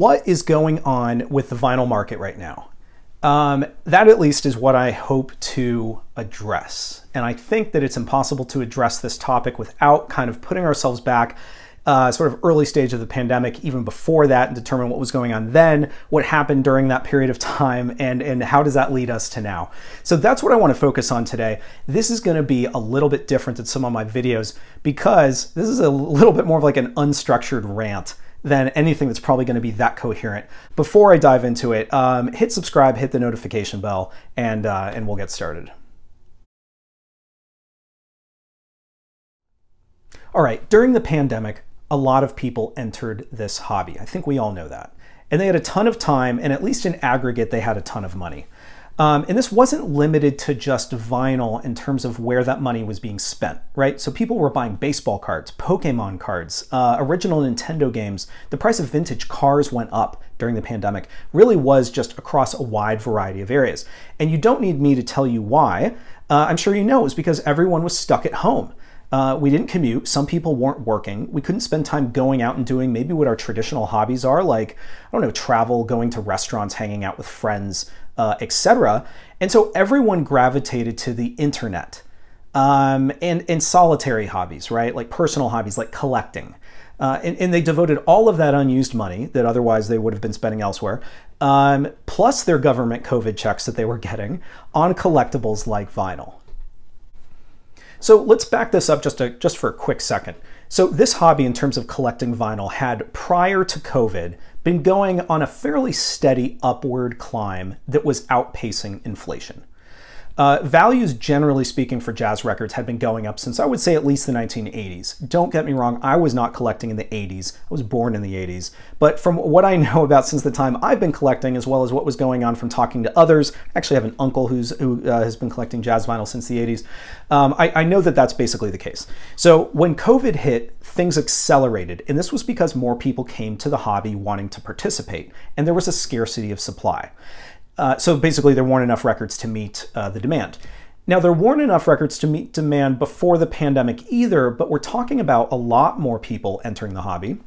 what is going on with the vinyl market right now? Um, that at least is what I hope to address. And I think that it's impossible to address this topic without kind of putting ourselves back uh, sort of early stage of the pandemic, even before that, and determine what was going on then, what happened during that period of time, and, and how does that lead us to now. So that's what I want to focus on today. This is going to be a little bit different than some of my videos because this is a little bit more of like an unstructured rant than anything that's probably going to be that coherent. Before I dive into it, um, hit subscribe, hit the notification bell, and, uh, and we'll get started. All right, during the pandemic, a lot of people entered this hobby. I think we all know that. And they had a ton of time, and at least in aggregate, they had a ton of money. Um, and this wasn't limited to just vinyl in terms of where that money was being spent, right? So people were buying baseball cards, Pokemon cards, uh, original Nintendo games. The price of vintage cars went up during the pandemic, really was just across a wide variety of areas. And you don't need me to tell you why. Uh, I'm sure you know it was because everyone was stuck at home. Uh, we didn't commute. Some people weren't working. We couldn't spend time going out and doing maybe what our traditional hobbies are, like, I don't know, travel, going to restaurants, hanging out with friends, uh, etc. And so everyone gravitated to the internet um, and, and solitary hobbies, right? Like personal hobbies, like collecting. Uh, and, and, they devoted all of that unused money that otherwise they would have been spending elsewhere, um, plus their government COVID checks that they were getting on collectibles like vinyl. So let's back this up just, a, just for a quick second. So this hobby in terms of collecting vinyl had prior to COVID been going on a fairly steady upward climb that was outpacing inflation. Uh, values, generally speaking, for jazz records had been going up since I would say at least the 1980s. Don't get me wrong, I was not collecting in the 80s. I was born in the 80s. But from what I know about since the time I've been collecting, as well as what was going on from talking to others, I actually have an uncle who's, who uh, has been collecting jazz vinyl since the 80s. Um, I, I know that that's basically the case. So when COVID hit, things accelerated, and this was because more people came to the hobby wanting to participate, and there was a scarcity of supply. Uh, so basically, there weren't enough records to meet uh, the demand. Now, there weren't enough records to meet demand before the pandemic either, but we're talking about a lot more people entering the hobby.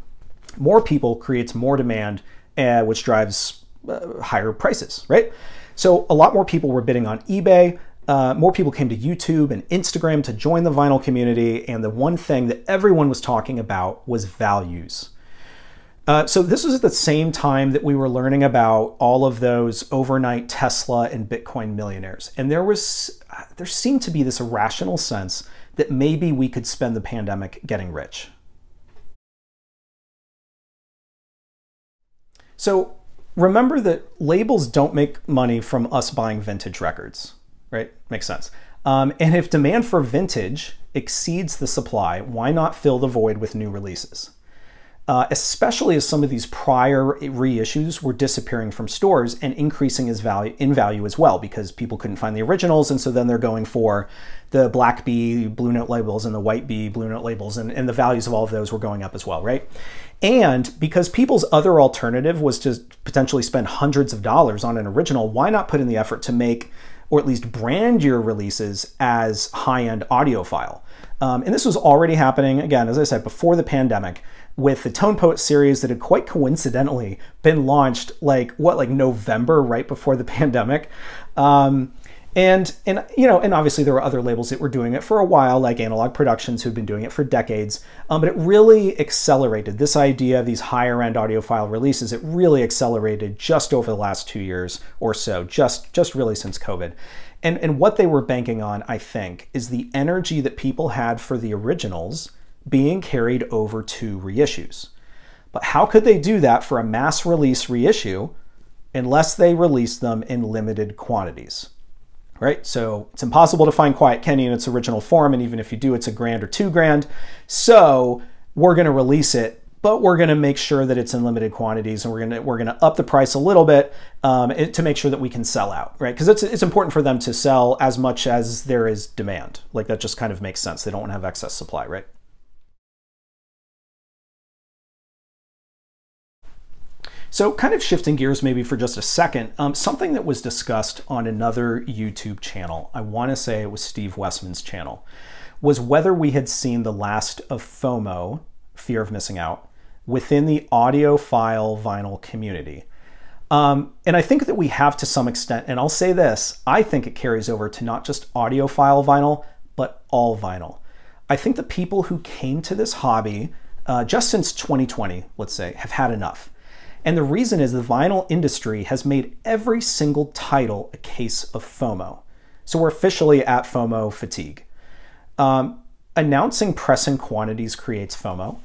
More people creates more demand, uh, which drives uh, higher prices, right? So a lot more people were bidding on eBay. Uh, more people came to YouTube and Instagram to join the vinyl community, and the one thing that everyone was talking about was values. Uh, so this was at the same time that we were learning about all of those overnight Tesla and Bitcoin millionaires, and there was there seemed to be this irrational sense that maybe we could spend the pandemic getting rich. So remember that labels don't make money from us buying vintage records, right? Makes sense. Um, and if demand for vintage exceeds the supply, why not fill the void with new releases? Uh, especially as some of these prior reissues were disappearing from stores and increasing as value in value as well because people couldn't find the originals and so then they're going for the black B blue note labels and the white B blue note labels and, and the values of all of those were going up as well, right? And because people's other alternative was to potentially spend hundreds of dollars on an original, why not put in the effort to make or at least brand your releases as high-end audiophile? Um, and this was already happening, again, as I said, before the pandemic with the Tone Poet series that had quite coincidentally been launched like what like November right before the pandemic. Um, and and you know, and obviously there were other labels that were doing it for a while, like Analog Productions, who've been doing it for decades. Um, but it really accelerated this idea of these higher end audiophile releases. It really accelerated just over the last two years or so, just just really since COVID. And and what they were banking on, I think, is the energy that people had for the originals being carried over to reissues. But how could they do that for a mass release reissue unless they release them in limited quantities? Right? So it's impossible to find Quiet Kenny in its original form, and even if you do, it's a grand or two grand. So we're going to release it, but we're going to make sure that it's in limited quantities, and we're going to we're going to up the price a little bit um, to make sure that we can sell out, right? Because it's it's important for them to sell as much as there is demand. Like that just kind of makes sense. They don't want to have excess supply, right? So, kind of shifting gears maybe for just a second, um, something that was discussed on another YouTube channel, I want to say it was Steve Westman's channel, was whether we had seen the last of FOMO, fear of missing out, within the audiophile vinyl community. Um, and I think that we have to some extent, and I'll say this I think it carries over to not just audiophile vinyl, but all vinyl. I think the people who came to this hobby uh, just since 2020, let's say, have had enough. And the reason is the vinyl industry has made every single title a case of FOMO. So we're officially at FOMO fatigue. Um, announcing pressing quantities creates FOMO.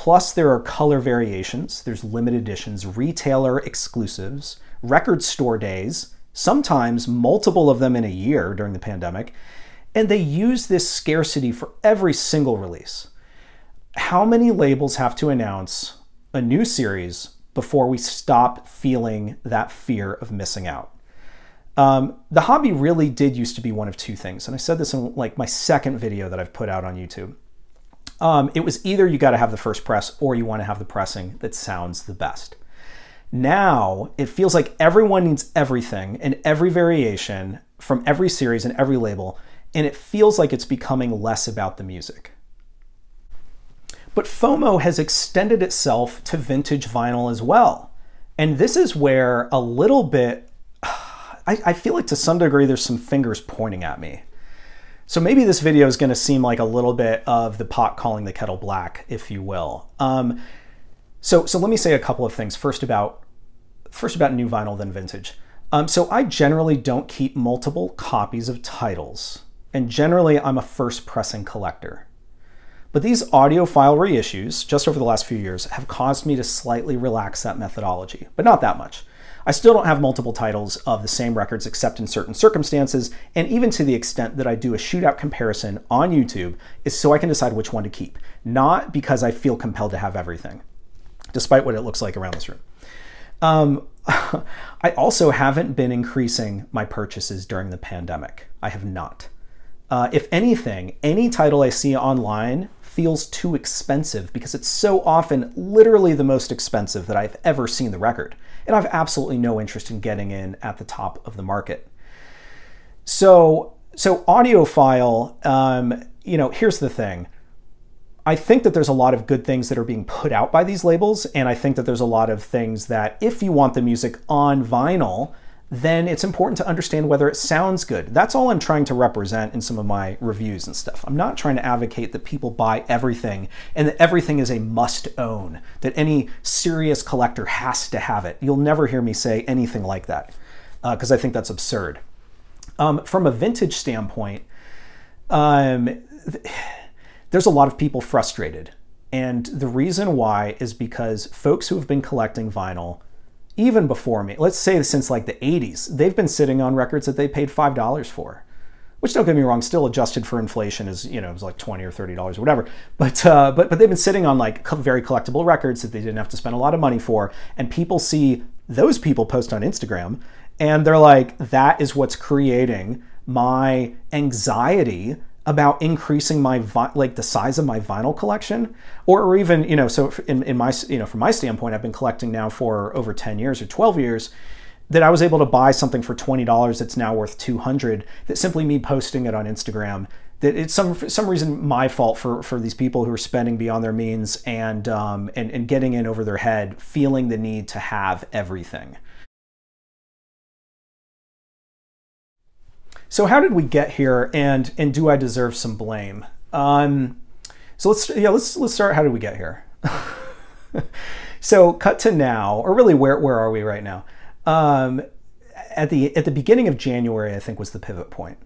Plus, there are color variations, there's limited editions, retailer exclusives, record store days, sometimes multiple of them in a year during the pandemic. And they use this scarcity for every single release. How many labels have to announce a new series before we stop feeling that fear of missing out? Um, the hobby really did used to be one of two things, and I said this in like my second video that I've put out on YouTube. Um, it was either you got to have the first press or you want to have the pressing that sounds the best. Now it feels like everyone needs everything and every variation from every series and every label, and it feels like it's becoming less about the music. But FOMO has extended itself to vintage vinyl as well. And this is where a little bit I, I feel like to some degree there's some fingers pointing at me. So maybe this video is going to seem like a little bit of the pot calling the kettle black, if you will. Um, so, so let me say a couple of things. First about first about new vinyl, then vintage. Um, so I generally don't keep multiple copies of titles, and generally I'm a first pressing collector. But these audiophile reissues, just over the last few years, have caused me to slightly relax that methodology, but not that much. I still don't have multiple titles of the same records except in certain circumstances, and even to the extent that I do a shootout comparison on YouTube is so I can decide which one to keep, not because I feel compelled to have everything, despite what it looks like around this room. Um, I also haven't been increasing my purchases during the pandemic. I have not. Uh, if anything, any title I see online feels too expensive because it's so often literally the most expensive that I've ever seen the record and I have absolutely no interest in getting in at the top of the market. So, so audiophile, um, you know, here's the thing. I think that there's a lot of good things that are being put out by these labels, and I think that there's a lot of things that if you want the music on vinyl, then it's important to understand whether it sounds good. That's all I'm trying to represent in some of my reviews and stuff. I'm not trying to advocate that people buy everything and that everything is a must own, that any serious collector has to have it. You'll never hear me say anything like that because uh, I think that's absurd. Um, from a vintage standpoint, um, th there's a lot of people frustrated. And the reason why is because folks who have been collecting vinyl even before me, let's say since like the 80s, they've been sitting on records that they paid $5 for. Which don't get me wrong, still adjusted for inflation is you know it was like twenty or thirty dollars or whatever. But uh, but but they've been sitting on like very collectible records that they didn't have to spend a lot of money for, and people see those people post on Instagram, and they're like, that is what's creating my anxiety about increasing my like the size of my vinyl collection or, or even you know so in, in my you know from my standpoint i've been collecting now for over 10 years or 12 years that i was able to buy something for $20 that's now worth 200 that simply me posting it on instagram that it's some some reason my fault for for these people who are spending beyond their means and um, and and getting in over their head feeling the need to have everything So how did we get here, and and do I deserve some blame? Um, so let's yeah let's let's start. How did we get here? so cut to now, or really where where are we right now? Um, at the at the beginning of January, I think was the pivot point.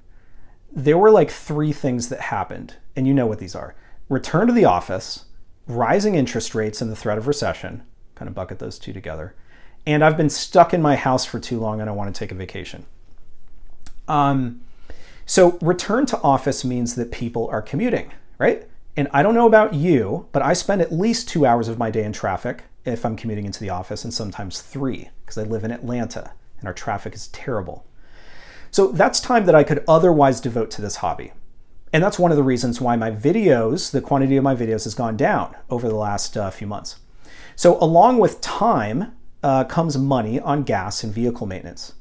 There were like three things that happened, and you know what these are: return to the office, rising interest rates, and the threat of recession. Kind of bucket those two together. And I've been stuck in my house for too long, and I want to take a vacation. Um, so return to office means that people are commuting, right? And I don't know about you, but I spend at least two hours of my day in traffic if I'm commuting into the office, and sometimes three, because I live in Atlanta and our traffic is terrible. So that's time that I could otherwise devote to this hobby. And that's one of the reasons why my videos, the quantity of my videos has gone down over the last uh, few months. So along with time uh, comes money on gas and vehicle maintenance.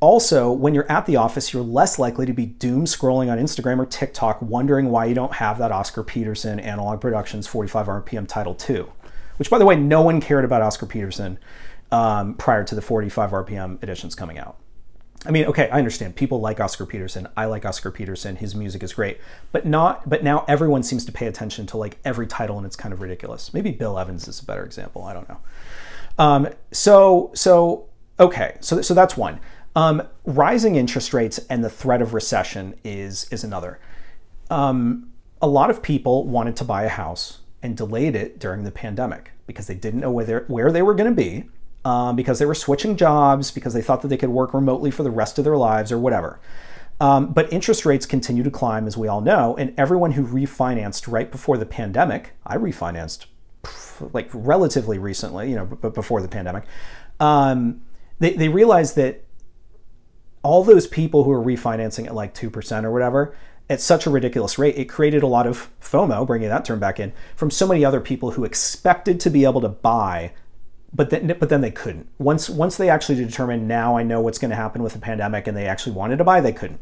Also, when you're at the office, you're less likely to be doom scrolling on Instagram or TikTok wondering why you don't have that Oscar Peterson Analog Productions 45 RPM Title II. which, by the way, no one cared about Oscar Peterson um, prior to the 45 RPM editions coming out. I mean, okay, I understand. People like Oscar Peterson. I like Oscar Peterson. His music is great, but not. But now everyone seems to pay attention to like every title, and it's kind of ridiculous. Maybe Bill Evans is a better example. I don't know. Um, so, so okay, so so that's one. Um, rising interest rates and the threat of recession is is another. Um, a lot of people wanted to buy a house and delayed it during the pandemic because they didn't know where where they were going to be um, because they were switching jobs, because they thought that they could work remotely for the rest of their lives or whatever. Um, but interest rates continue to climb, as we all know, and everyone who refinanced right before the pandemic, I refinanced like relatively recently, you know, but before the pandemic, um, they, they realized that all those people who are refinancing at like 2% or whatever, at such a ridiculous rate, it created a lot of FOMO, bringing that term back in, from so many other people who expected to be able to buy but then but then they couldn't. Once once they actually determined now I know what's going to happen with the pandemic and they actually wanted to buy, they couldn't.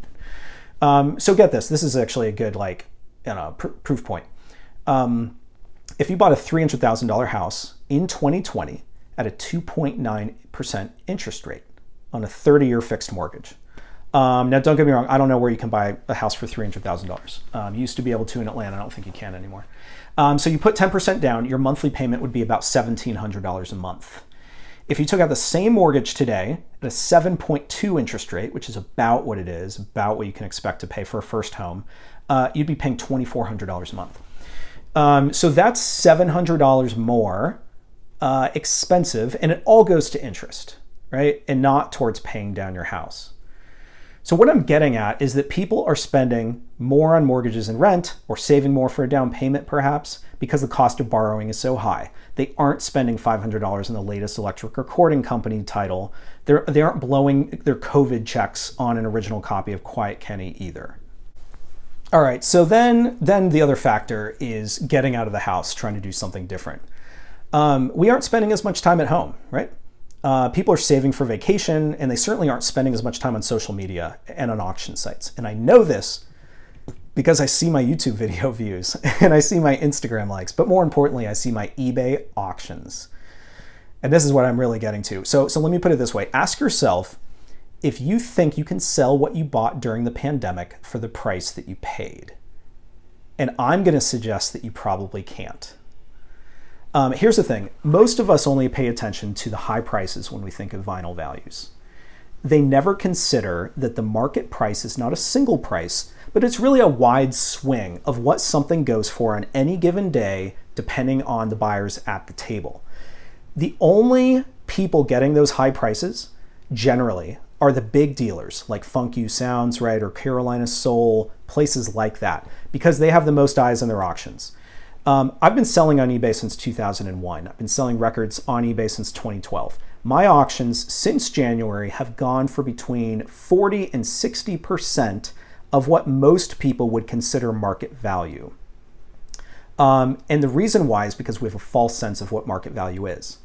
Um, so get this, this is actually a good like you know pr- proof point. Um, if you bought a three hundred thousand dollar house in 2020 at a 2.9 percent interest rate on a 30 year fixed mortgage. Um, now, don't get me wrong. I don't know where you can buy a house for three hundred thousand um, dollars. used to be able to in Atlanta. I don't think you can anymore. Um, so you put 10% down, your monthly payment would be about $1,700 a month. If you took out the same mortgage today at a 7.2 interest rate, which is about what it is, about what you can expect to pay for a first home, uh, you'd be paying $2,400 a month. Um, so that's $700 more uh, expensive, and it all goes to interest, right? And not towards paying down your house. So, what I'm getting at is that people are spending more on mortgages and rent, or saving more for a down payment perhaps, because the cost of borrowing is so high. They aren't spending $500 on the latest electric recording company title. They're, they aren't blowing their COVID checks on an original copy of Quiet Kenny either. All right, so then, then the other factor is getting out of the house, trying to do something different. Um, we aren't spending as much time at home, right? Uh, people are saving for vacation, and they certainly aren't spending as much time on social media and on auction sites. And I know this because I see my YouTube video views and I see my Instagram likes, but more importantly, I see my eBay auctions. And this is what I'm really getting to. So, so let me put it this way ask yourself if you think you can sell what you bought during the pandemic for the price that you paid. And I'm going to suggest that you probably can't. Um, here's the thing most of us only pay attention to the high prices when we think of vinyl values. They never consider that the market price is not a single price, but it's really a wide swing of what something goes for on any given day, depending on the buyers at the table. The only people getting those high prices generally are the big dealers like Funk You Sounds, right, or Carolina Soul, places like that, because they have the most eyes on their auctions. Um, I've been selling on eBay since 2001. I've been selling records on eBay since 2012. My auctions since January have gone for between 40 and 60% of what most people would consider market value. Um, and the reason why is because we have a false sense of what market value is.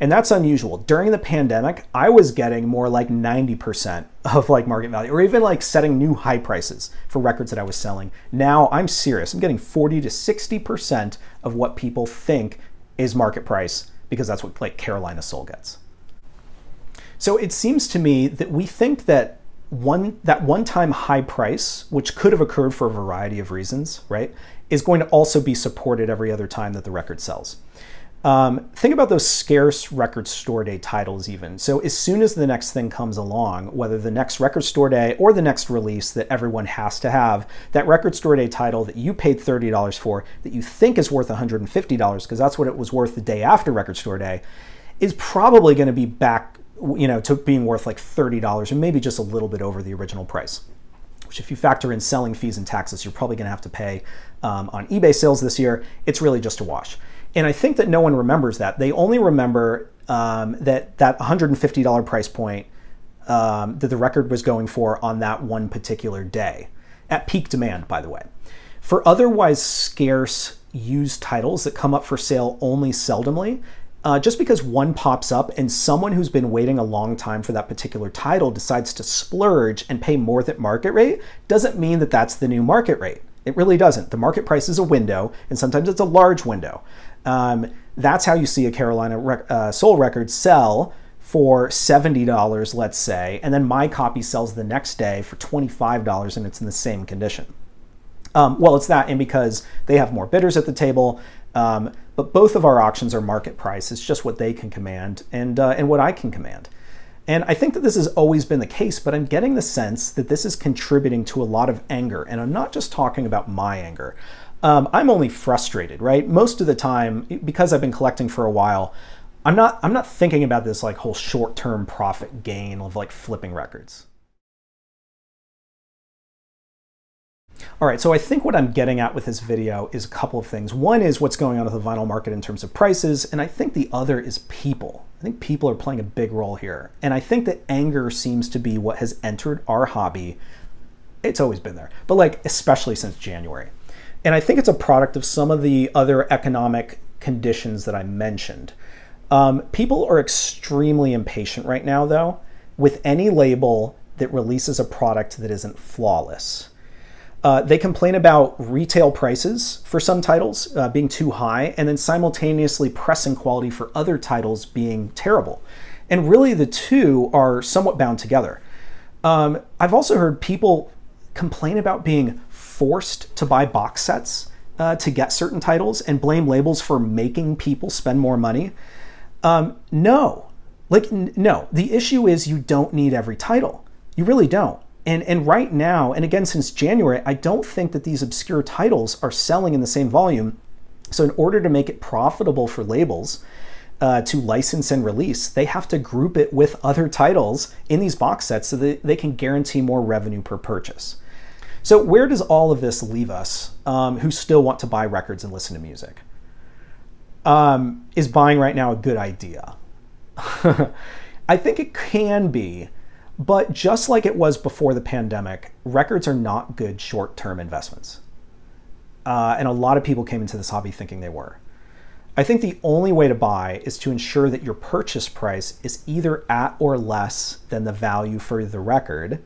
And that's unusual. During the pandemic, I was getting more like 90% of like market value or even like setting new high prices for records that I was selling. Now I'm serious. I'm getting 40 to 60% of what people think is market price because that's what like Carolina Soul gets. So it seems to me that we think that one that one-time high price, which could have occurred for a variety of reasons, right, is going to also be supported every other time that the record sells. Um, think about those scarce record store day titles, even. So, as soon as the next thing comes along, whether the next record store day or the next release that everyone has to have, that record store day title that you paid $30 for, that you think is worth $150, because that's what it was worth the day after record store day, is probably going to be back, you know, to being worth like $30 and maybe just a little bit over the original price. Which, if you factor in selling fees and taxes, you're probably going to have to pay um, on eBay sales this year. It's really just a wash. And I think that no one remembers that. They only remember um, that that $150 price point um, that the record was going for on that one particular day, at peak demand, by the way. For otherwise scarce used titles that come up for sale only seldomly, uh, just because one pops up and someone who's been waiting a long time for that particular title decides to splurge and pay more than market rate doesn't mean that that's the new market rate. It really doesn't. The market price is a window, and sometimes it's a large window. Um, that's how you see a Carolina rec- uh, Soul record sell for $70, let's say, and then my copy sells the next day for $25 and it's in the same condition. Um, well, it's that, and because they have more bidders at the table, um, but both of our auctions are market price. It's just what they can command and, uh, and what I can command. And I think that this has always been the case, but I'm getting the sense that this is contributing to a lot of anger. And I'm not just talking about my anger. Um, I'm only frustrated, right? Most of the time, because I've been collecting for a while, I'm not I'm not thinking about this like whole short-term profit gain of like flipping records. All right, so I think what I'm getting at with this video is a couple of things. One is what's going on with the vinyl market in terms of prices, and I think the other is people. I think people are playing a big role here. And I think that anger seems to be what has entered our hobby. It's always been there, but like especially since January. And I think it's a product of some of the other economic conditions that I mentioned. Um, people are extremely impatient right now, though, with any label that releases a product that isn't flawless. Uh, they complain about retail prices for some titles uh, being too high, and then simultaneously pressing quality for other titles being terrible. And really, the two are somewhat bound together. Um, I've also heard people complain about being forced to buy box sets uh, to get certain titles and blame labels for making people spend more money. Um, no, like, no. The issue is you don't need every title. You really don't. And, and right now, and again since January, I don't think that these obscure titles are selling in the same volume. So, in order to make it profitable for labels uh, to license and release, they have to group it with other titles in these box sets so that they can guarantee more revenue per purchase. So, where does all of this leave us um, who still want to buy records and listen to music? Um, is buying right now a good idea? I think it can be but just like it was before the pandemic, records are not good short term investments. Uh, and a lot of people came into this hobby thinking they were. I think the only way to buy is to ensure that your purchase price is either at or less than the value for the record,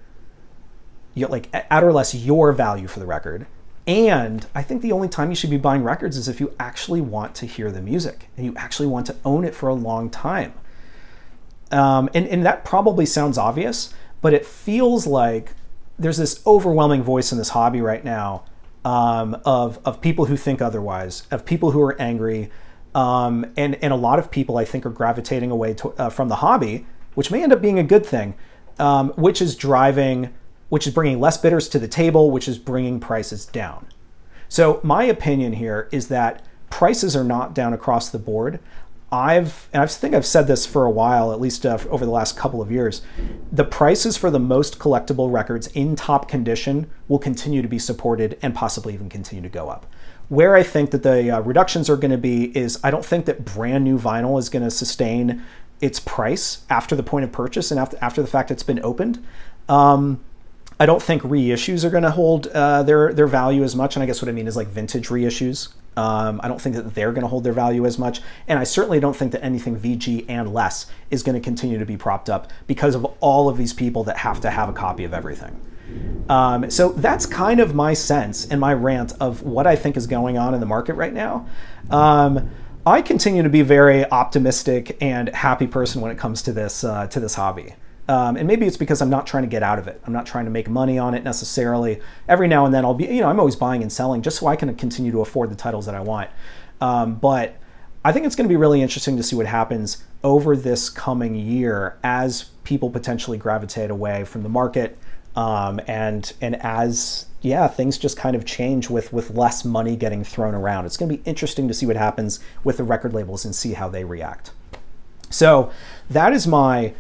you like at or less your value for the record. And I think the only time you should be buying records is if you actually want to hear the music and you actually want to own it for a long time. Um, and, and that probably sounds obvious, but it feels like there's this overwhelming voice in this hobby right now um, of, of people who think otherwise, of people who are angry. Um, and, and a lot of people, I think, are gravitating away to, uh, from the hobby, which may end up being a good thing, um, which is driving, which is bringing less bidders to the table, which is bringing prices down. So, my opinion here is that prices are not down across the board. I've, and I think I've said this for a while, at least uh, over the last couple of years, the prices for the most collectible records in top condition will continue to be supported and possibly even continue to go up. Where I think that the uh, reductions are going to be is I don't think that brand new vinyl is going to sustain its price after the point of purchase and after, after the fact it's been opened. Um, I don't think reissues are going to hold uh, their their value as much, and I guess what I mean is like vintage reissues. Um, I don't think that they're going to hold their value as much, and I certainly don't think that anything VG and less is going to continue to be propped up because of all of these people that have to have a copy of everything. Um, so that's kind of my sense and my rant of what I think is going on in the market right now. Um, I continue to be very optimistic and happy person when it comes to this uh, to this hobby. Um, and maybe it's because I'm not trying to get out of it. I'm not trying to make money on it necessarily. Every now and then I'll be, you know, I'm always buying and selling just so I can continue to afford the titles that I want. Um, but I think it's going to be really interesting to see what happens over this coming year as people potentially gravitate away from the market um, and and as yeah things just kind of change with with less money getting thrown around. It's going to be interesting to see what happens with the record labels and see how they react. So that is my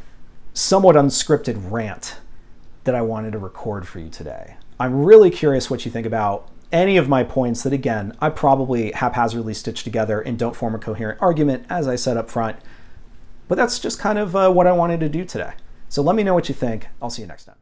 somewhat unscripted rant that I wanted to record for you today. I'm really curious what you think about any of my points that, again, I probably haphazardly stitched together and don't form a coherent argument, as I said up front. But that's just kind of uh, what I wanted to do today. So let me know what you think. I'll see you next time.